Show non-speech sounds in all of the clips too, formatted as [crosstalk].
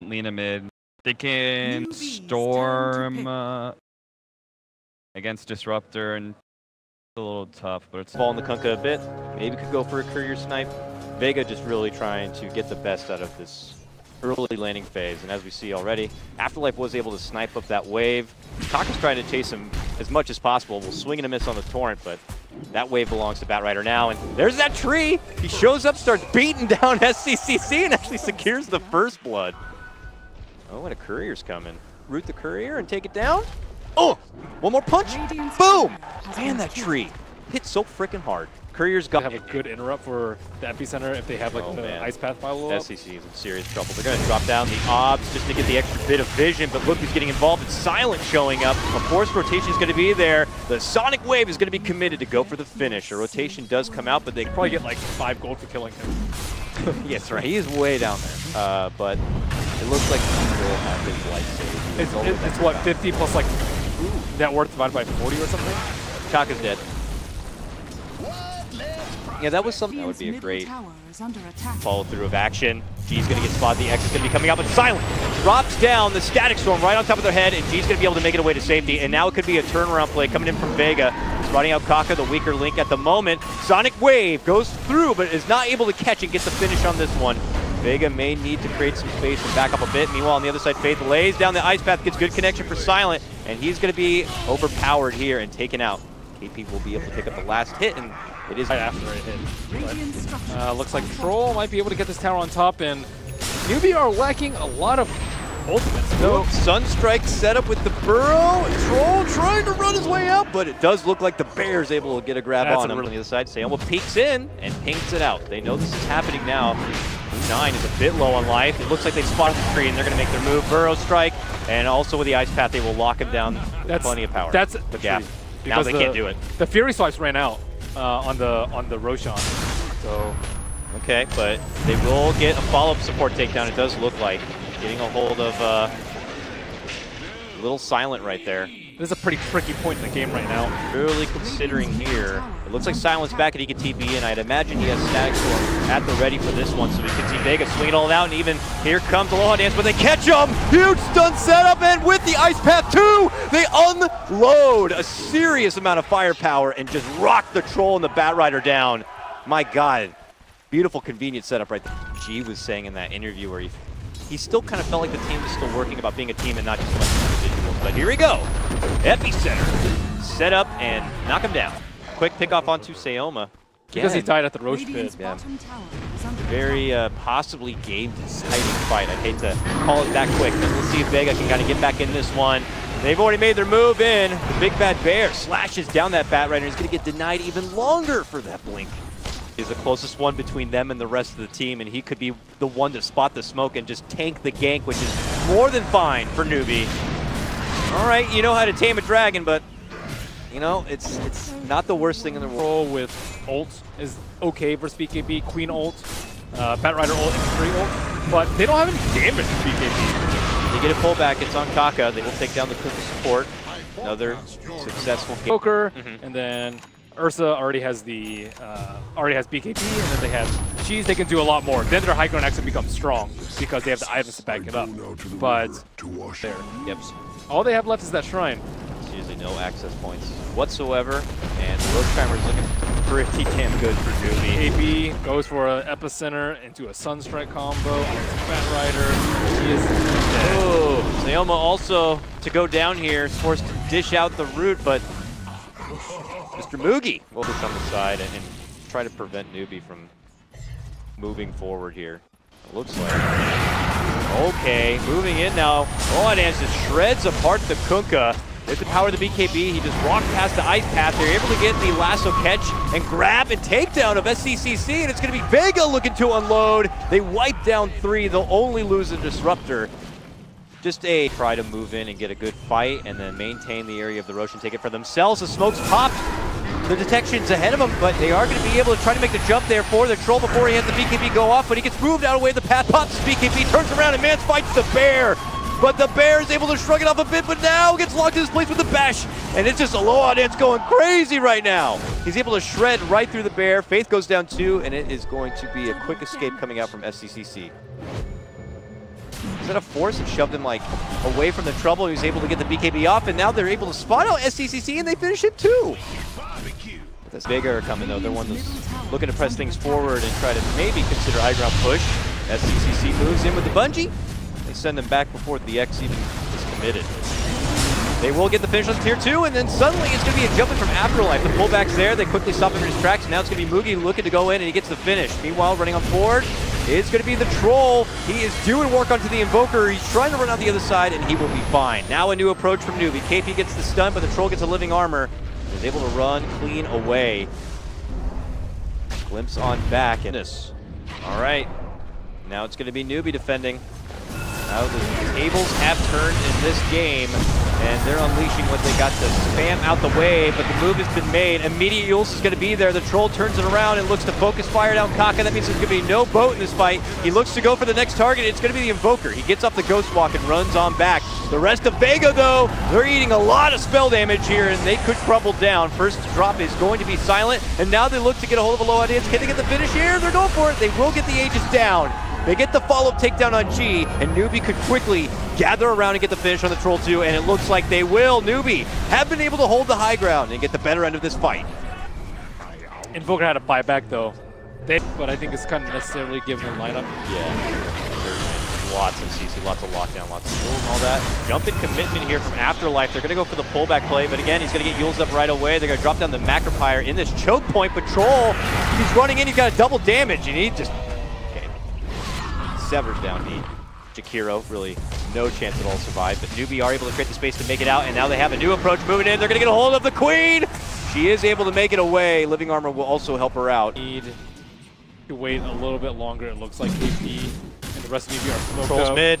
Lena mid. They can Newbee, sand storm uh, against Disruptor and it's a little tough, but it's Ball in the Kunkka a bit. Maybe could go for a courier snipe. Vega just really trying to get the best out of this early laning phase. And as we see already, Afterlife was able to snipe up that wave. Kaka's trying to chase him as much as possible. We'll swing and a miss on the Torrent, but that wave belongs to Batrider now. And there's that tree. He shows up, starts beating down [laughs] SCCC, and actually secures the first blood. Oh, and a courier's coming. Root the courier and take it down. Oh, one more punch. Boom! Man, that tree hit so freaking hard. Courier's got have a good interrupt for the epicenter if they have like Oh, the man. ice path follow up. SEC is in serious trouble. They're going to drop down the obs just to get the extra bit of vision, but look who's getting involved. It's Silent showing up. A force rotation is going to be there. The Sonic Wave is going to be committed to go for the finish. A rotation does come out, but they Probably get like five gold for killing him. [laughs] yes, right. He is way down there. Uh, but it looks like he will have his life saved. It's, it's, it's what, 50 plus like net worth divided by 40 or something? Kaka's dead. Yeah, that was something that would be a great middle tower is under attack. follow through of action. G's going to get spotted. The X is going to be coming up, but Silent drops down the Static Storm right on top of their head, and G's going to be able to make it away to safety. And now it could be a turnaround play coming in from Vega. Spotting out Kaka, the weaker link at the moment. Sonic Wave goes through, but is not able to catch and get the finish on this one. Vega may need to create some space and back up a bit. Meanwhile, on the other side, Faith lays down the ice path, gets good connection for Silent, and he's going to be overpowered here and taken out. KP will be able to pick up the last hit, and it is Right after it hit. Radiant structures Uh, looks like Troll might be able to get this tower on top, and Newbee are lacking a lot of ultimates. No, Sunstrike set up with the burrow. Troll trying to run his way out, but it does look like the Bear's able to get a grab That's on a him really- on the other side. Samuel peeks in and paints it out. They know this is happening now. Nine is a bit low on life. It looks like they spotted the tree and they're going to make their move. Burrow strike, and also with the ice path, they will lock him down with That's plenty of power. That's the gap. true. now Because they the- can't do it. The Fury swipes ran out uh, on the on the Roshan, so Okay, but they will get a follow-up support takedown. It does look like getting a hold of uh, little silent right there. this is a pretty tricky point in the game right now. Really considering here, it looks like Silent's back at he can TP in. I'd imagine he has Static Storm at the ready for this one, so we can see Vega swing it all out, and even here comes Aloha Dance, but they catch him! Huge stun setup, and with the Ice Path 2, they unload a serious amount of firepower and just rock the Troll and the Bat Rider down. My God, beautiful convenient setup right there. G was saying in that interview where he he still kind of felt like the team was still working about being a team and not just a bunch of individuals. But here we go. Epicenter. Set up and knock him down. Quick pick off onto Sayoma. Because he died at the Rosh pit. Radiant's yeah. bottom tower is under Very uh, possibly game deciding fight. I'd hate to call it that quick, but we'll see if Vega can kind of get back in this one. They've already made their move in. The big bad bear slashes down that bat rider. He's going to get denied even longer for that blink. He's the closest one between them and the rest of the team, and he could be the one to spot the smoke and just tank the gank, which is more than fine for newbee. All right, you know how to tame a dragon, but you know it's it's not the worst thing in the world. With ult is okay versus BKB. Queen ult, uh, Bat Rider ult, and Free ult, but they don't have any damage to BKB. They get a pullback. It's on Kaka. They will take down the Kuka support. Another successful game. Joker, Mhm. and then Ursa already has the uh, already has BKB, and then they have Cheese. They can do a lot more. Then their high ground actually becomes strong because they have the items to back it up. But there, Yep. all they have left is that shrine. There's usually no access points whatsoever. And Timer's looking pretty damn good for Newbee. AB goes for an epicenter into a Sunstrike combo Bat Rider. He is dead. Oh, Sayoma also to go down here is forced to dish out the root, but Mr. Moogy will just on the side and, and try to prevent Newbee from moving forward here. It looks like. Okay, moving in now. Oh, Rollins just shreds apart the Kunkka. With the power of the BKB, he just walked past the ice path. They're able to get the lasso catch and grab and takedown of SCCC, and it's going to be Vega looking to unload. They wipe down three. They'll only lose a disruptor. Just a try to move in and get a good fight and then maintain the area of the Roshan, take it for themselves. The smoke's popped. The detection's ahead of them, but they are going to be able to try to make the jump there for the troll before he has the BKB go off, but he gets moved out of the way of the path, pops his BKB, turns around, and Mance fights the bear. But the bear is able to shrug it off a bit, but now gets locked in his place with the bash. And it's just Aloha Dance going crazy right now. He's able to shred right through the bear. Faith goes down two, and it is going to be a quick escape coming out from SCCC. that a force? It shoved him like away from the trouble. He was able to get the BKB off, and now they're able to spot out SCCC, and they finish it too. This Vega are coming though. They're one that's looking to press things forward and try to maybe consider high ground push. SCCC moves in with the bungee. They send them back before the X even is committed. They will get the finish on tier two, and then suddenly it's going to be a jumping from Afterlife. The pullback's there. They quickly stop him in his tracks. Now it's going to be Moogy looking to go in, and he gets the finish. Meanwhile, running on forward, it's going to be the Troll. He is doing work onto the Invoker. He's trying to run out the other side, and he will be fine. Now a new approach from Newbee. KP gets the stun, but the Troll gets a living armor. Is able to run clean away. Glimpse on back, and this. All right. Now it's going to be Newbee defending. Now the tables have turned in this game, and they're unleashing what they got to spam out the way, but the move has been made. Immediate Euls is going to be there. The Troll turns it around and looks to focus fire down Kaka. That means there's going to be no boat in this fight. He looks to go for the next target. It's going to be the Invoker. He gets off the Ghost Walk and runs on back. The rest of Vega, though, they're eating a lot of spell damage here, and they could crumble down. First drop is going to be silent, and now they look to get a hold of a low audience. Can they get the finish here? They're going for it. They will get the Aegis down. They get the follow-up takedown on G, and Newbee could quickly gather around and get the finish on the Troll 2, and it looks like they will. Newbee have been able to hold the high ground and get the better end of this fight. Invoker had a buyback though. They, but I think it's kind of necessarily given the lineup. Yeah. Lots of CC, lots of lockdown, lots of Euls and all that. Jumping commitment here from Afterlife. They're going to go for the pullback play, but again, he's going to get Euls up right away. They're going to drop down the Macropyre in this choke point patrol. He's running in, he's got a double damage, and he just okay. severs down D. Jakiro, really no chance at all survive, but Newbie are able to create the space to make it out, and now they have a new approach moving in. They're going to get a hold of the Queen. She is able to make it away. Living Armor will also help her out. Need to wait a little bit longer. It looks like and the rest of you are smoked Trolls up. mid.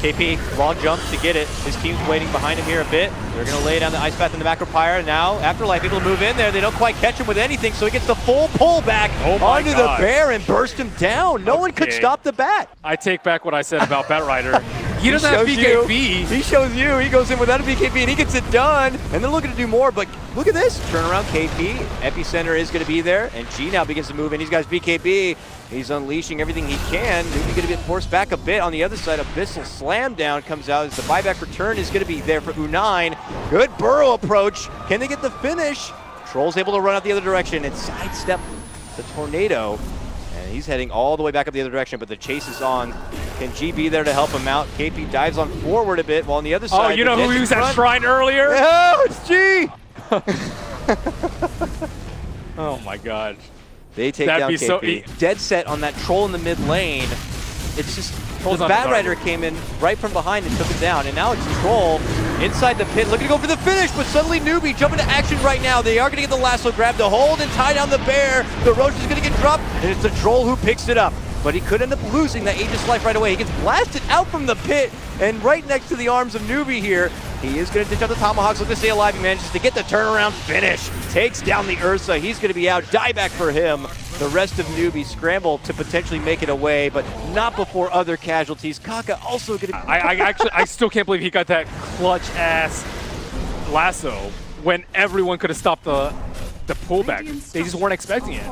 KP, long jump to get it. His team's waiting behind him here a bit. They're going to lay down the Ice Path in the Macropyre. Now, Afterlife able to move in there. They don't quite catch him with anything, so he gets the full pullback Oh my onto gosh. the bear and burst him down. No one could stop the bat. I take back what I said about Batrider. [laughs] he doesn't have shows you. BKB. He shows you. He goes in without a BKB and he gets it done. And they're looking to do more, but look at this. Turnaround KP. Epicenter is going to be there. And G now begins to move in. He's got his BKB. He's unleashing everything he can. Maybe going to get forced back a bit. On the other side, Abyssal Slam Down comes out as the buyback return is going to be there for U9. Good burrow approach. Can they get the finish? Troll's able to run out the other direction and sidestep the tornado. And he's heading all the way back up the other direction, but the chase is on. Can G be there to help him out? KP dives on forward a bit, while on the other oh, side. Oh, you know who used that shrine earlier? [laughs] Oh, it's G! [laughs] Oh my god. They take That'd down be KP. so e- Dead set on that troll in the mid lane. It's just Troll's the Bat Rider came in right from behind and took him down, and now it's Troll inside the pit, looking to go for the finish, but suddenly Newbee jumping to action right now. They are going to get the lasso grab to hold and tie down the bear. The Roach is going to get dropped, and it's the Troll who picks it up. But he could end up losing that Aegis life right away. He gets blasted out from the pit, and right next to the arms of Newbee here, he is going to ditch out the Tomahawks, look to stay alive. He manages to get the turnaround finish. Takes down the Ursa. He's going to be out. Dieback for him. The rest of Newbee scramble to potentially make it away, but not before other casualties. Kaka also going to I, I actually, I still can't believe he got that clutch ass lasso when everyone could have stopped the the pullback. They just weren't expecting it.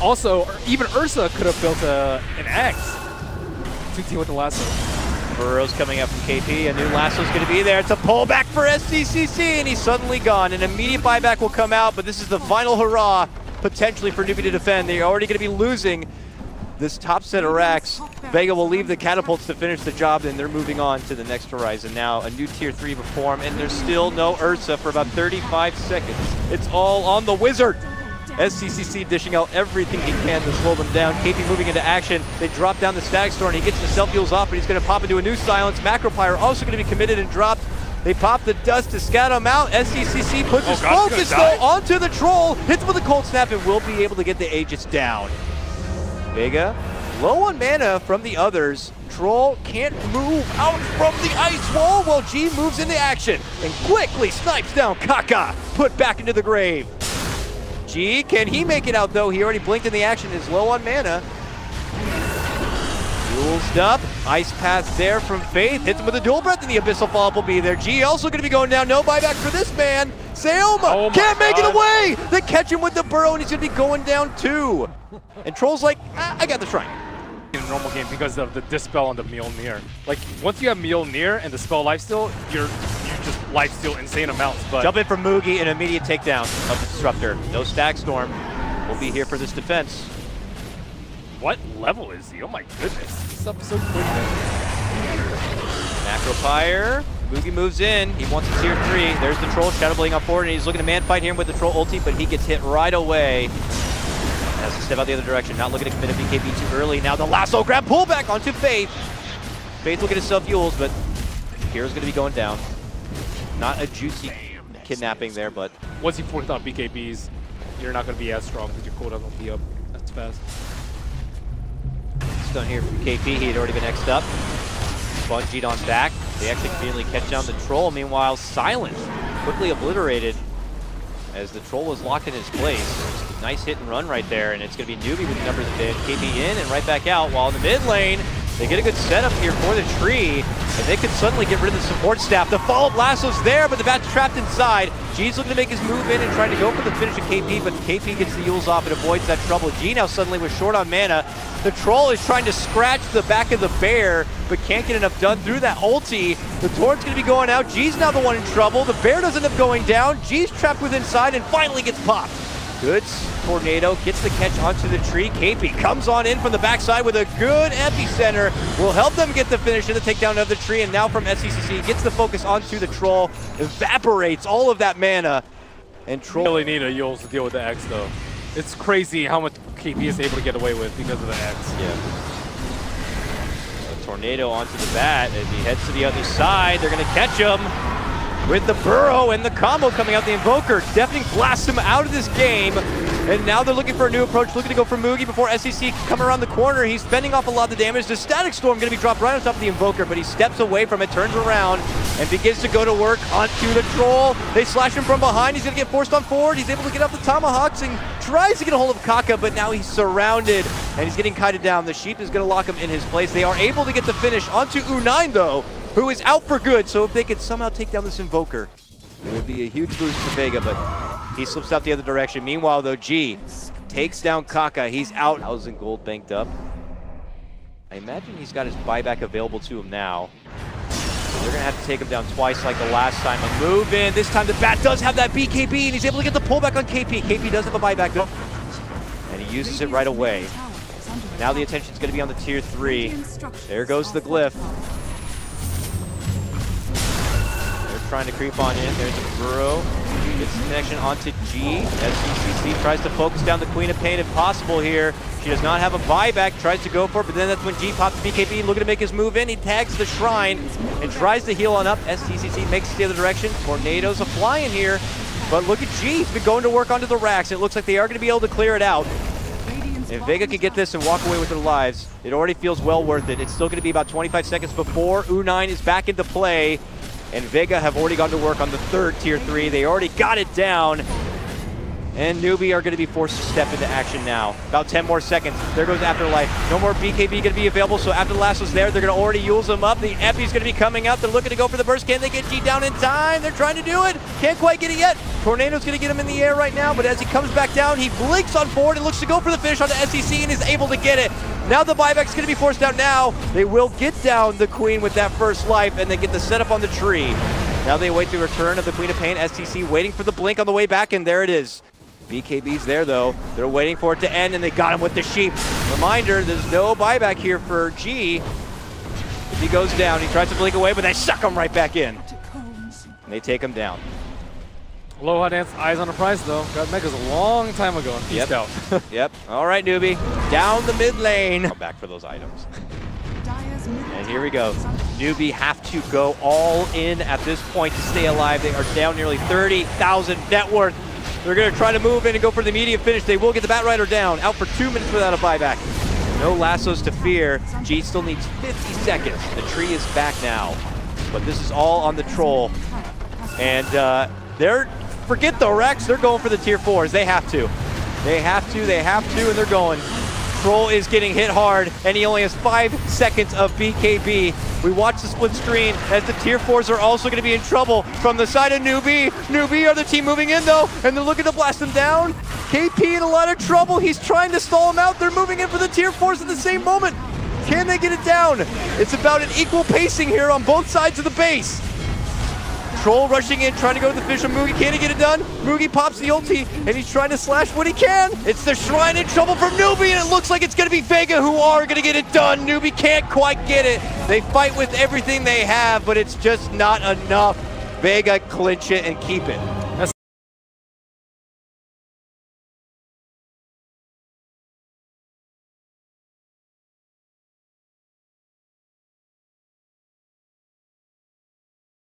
Also, even Ursa could have built a, an X to deal with the lasso. Burrow's coming up from KP. A new lasso's going to be there. It's a pullback for SCCC, and he's suddenly gone. An immediate buyback will come out, but this is the final hurrah potentially for Newbee to defend. They're already going to be losing this top set of racks. Vega will leave the catapults to finish the job, and they're moving on to the next horizon now. A new tier 3 will form, and there's still no Ursa for about 35 seconds. It's all on the Wizard. SCCC dishing out everything he can to slow them down. KP moving into action. They drop down the Static Storm, and he gets the self-heals off, but he's going to pop into a new silence. Macropyre also going to be committed and dropped. They pop the dust to scout him out. SCCC puts Oh, his God, focus though onto the troll, hits with a cold snap, and will be able to get the Aegis down. Vega, low on mana from the others. Troll can't move out from the ice wall while G moves into action and quickly snipes down Kaka, put back into the grave. G, can he make it out though? He already blinked in the action, is low on mana. Dueled up, ice path there from Faith, hits him with a dual breath, and the abyssal follow-up will be there. G also gonna be going down, no buyback for this man. Sayoma Oh can't make it away! They catch him with the burrow, and he's gonna be going down too. And Troll's like, "Ah, I got the shrine. in a normal game because of the dispel on the Mjolnir. Like once you have Mjolnir and the spell lifesteal, you're you just lifesteal insane amounts. But Jump in from Moogy, an immediate takedown of the Disruptor. No Static Storm. We'll be here for this defense. what level is he? Oh my goodness, this is up so quick. Macro Fire. Moogy moves in. He wants a tier 3. There's the Troll shadowing up forward, and he's looking to man fight here with the Troll ulti, but he gets hit right away. Has to step out the other direction. Not looking to commit a BKB too early. Now the lasso grab pullback onto Faith. Faith will get himself Euls, but Kira's going to be going down. Not a juicy kidnapping there, but Once you force out BKBs, you're not going to be as strong because your cooldown won't be up as fast. stun here from KP. He had already been X'd up. Bungeed on back. They actually conveniently catch down the Troll. Meanwhile, Silent quickly obliterated as the Troll was locked in his place. Nice hit and run right there, and it's going to be Newbee with the numbers advantage. KP in and right back out, while in the mid lane, they get a good setup here for the tree, and they could suddenly get rid of the support staff. The follow-up lasso's there, but the bat's trapped inside. G's looking to make his move in and trying to go for the finish of KP, but KP gets the Euls off and avoids that trouble. G now suddenly was short on mana. The Troll is trying to scratch the back of the bear, but can't get enough done through that ulti. The Torrent's going to be going out. G's now the one in trouble. The bear doesn't end up going down. G's trapped with inside and finally gets popped. Good tornado gets the catch onto the tree. KP comes on in from the backside with a good epicenter. Will help them get the finish and the takedown of the tree. And now from SCCC gets the focus onto the troll, evaporates all of that mana. And troll Really need a Euls to deal with the X though. It's crazy how much KP is able to get away with because of the X. Yeah. A tornado onto the bat as he heads to the other side. They're going to catch him with the burrow and the combo coming out. The Invoker definitely blasts him out of this game. And now they're looking for a new approach, looking to go for Moogy before SEC can come around the corner. He's fending off a lot of the damage. The Static Storm going to be dropped right on top of the Invoker, but he steps away from it, turns around, and begins to go to work onto the Troll. They slash him from behind. He's going to get forced on forward. He's able to get up the Tomahawks and tries to get a hold of Kaka, but now he's surrounded and he's getting kited down. The Sheep is going to lock him in his place. They are able to get the finish onto U9, though, who is out for good. So if they could somehow take down this Invoker, it would be a huge boost for Vega, but he slips out the other direction. Meanwhile, though, G takes down Kaka. He's out. 1,000 gold banked up. I imagine he's got his buyback available to him now. So they're going to have to take him down twice like the last time. A move in. This time the Bat does have that BKB, and he's able to get the pullback on KP. KP does have a buyback, though. And he uses it right away. Now the attention's going to be on the tier 3. There goes the glyph. Trying to creep on in. There's a burrow. Gets connection onto G. SCCC tries to focus down the Queen of Pain if possible here. She does not have a buyback, tries to go for it, but then that's when G pops the BKB, looking to make his move in. He tags the Shrine and tries to heal on up. SCCC makes the other direction. Tornadoes are flying here, but look at G. He's been going to work onto the racks. It looks like they are going to be able to clear it out. If Vega could get this and walk away with their lives, it already feels well worth it. It's still going to be about 25 seconds before U9 is back into play. And Vega have already gone to work on the third tier 3. They already got it down. And Newbie are going to be forced to step into action now. About 10 more seconds. There goes Afterlife. No more BKB going to be available, so after the last was there, they're going to already use them up. The Epi's going to be coming out. They're looking to go for the burst. Can they get G down in time? They're trying to do it. Can't quite get it yet. Tornado's going to get him in the air right now, but as he comes back down, he blinks on board and looks to go for the finish on the SEC and is able to get it. Now the buyback's going to be forced out now. They will get down the Queen with that first life and they get the setup on the tree. Now they await the return of the Queen of Pain, STC waiting for the blink on the way back, and there it is. BKB's there though. They're waiting for it to end and they got him with the sheep. Reminder, there's no buyback here for G. If he goes down, he tries to blink away, but they suck him right back in. And they take him down. Aloha Dance, eyes on the prize though. Got Megas a long time ago and Yep. out. [laughs] [laughs] Yep. All right, newbee. Down the mid lane. Come back for those items. And here we go. Newbee have to go all in at this point to stay alive. They are down nearly 30,000 net worth. They're going to try to move in and go for the immediate finish. They will get the Bat Rider down. Out for two minutes without a buyback. No lassos to fear. G still needs 50 seconds. The tree is back now. But this is all on the troll. And uh, they're, forget the Rex, they're going for the tier fours. They have to. They have to, they have to, and they're going. Troll is getting hit hard, and he only has five seconds of BKB. We watch the split screen as the tier fours are also going to be in trouble from the side of Newbee. Newbee are the team moving in though, and they're looking to blast him down. KP in a lot of trouble. He's trying to stall him out. They're moving in for the tier fours at the same moment. Can they get it down? It's about an equal pacing here on both sides of the base. Troll rushing in, trying to go to the fish Moogy. Can he get it done? Moogy pops the ulti, and he's trying to slash what he can. It's the Shrine in trouble for Newbee, and it looks like it's going to be Vega who are going to get it done. Newbee can't quite get it. They fight with everything they have, but it's just not enough. Vega clinch it and keep it.